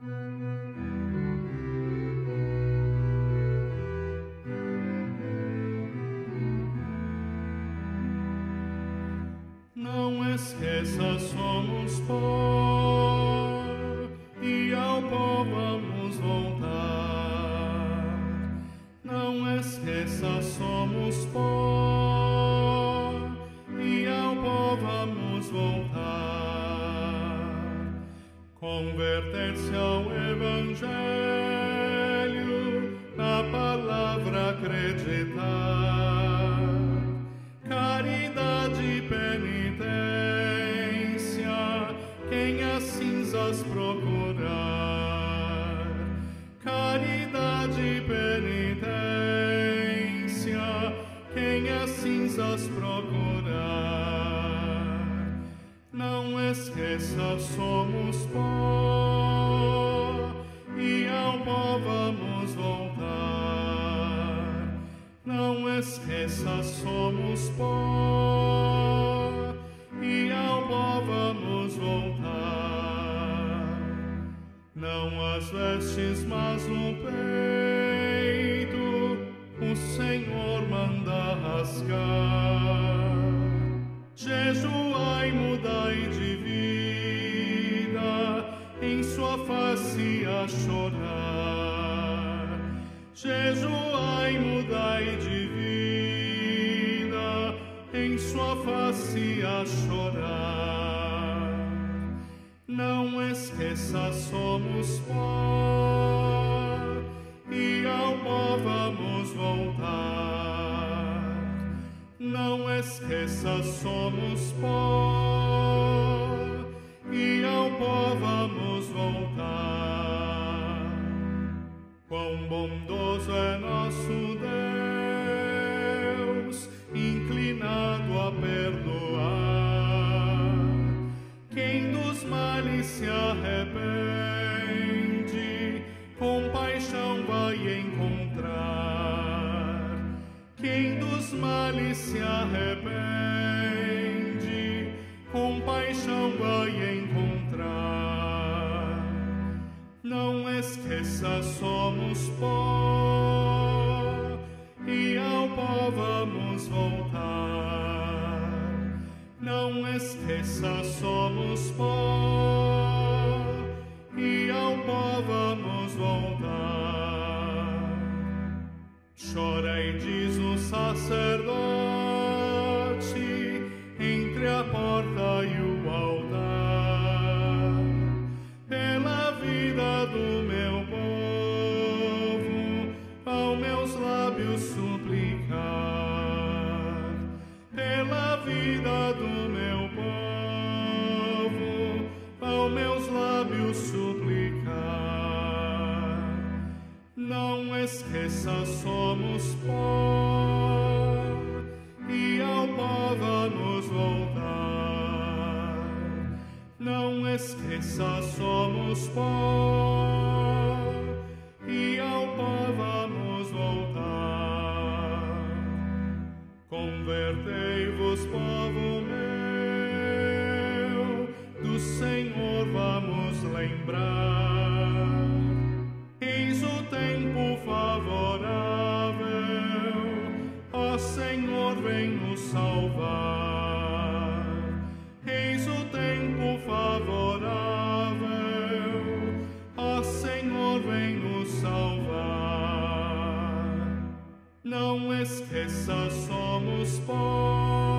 Não esqueça, somos pó e ao pó vamos voltar. Não esqueça, somos pó e ao pó vamos voltar. Converter-se as cinzas procurar. Caridade e penitência, quem as cinzas procurar. Não esqueça, somos pó e ao pó vamos voltar. Não esqueça, somos pó e ao pó vamos voltar. Não as vestes, mas o peito, o Senhor manda rasgar. Jejuai, mudai de vida, em sua face a chorar. Jejuai, mudai de vida, em sua face a chorar. Esqueça, somos pó, e ao pó vamos voltar. Não esqueça, somos pó, e ao pó vamos voltar. Quão bondoso é nosso Deus, dos males se arrepende, compaixão vai encontrar. Não esqueça, somos pó e ao pó vamos voltar. Não esqueça, somos pó e ao pó vamos voltar. Chorei, diz o sacerdote, entre a porta e o altar, pela vida do meu povo, ao meus lábios suplicar, pela vida do meu povo, ao meus lábios suplicar. Não esqueça, somos pó vamos voltar. Não esqueça, somos pó e ao pó vamos voltar. Convertei-vos, povo meu, do Senhor vamos lembrar. Salvar. Eis o tempo favorável, ó Senhor, vem nos salvar. Não esqueça, somos pó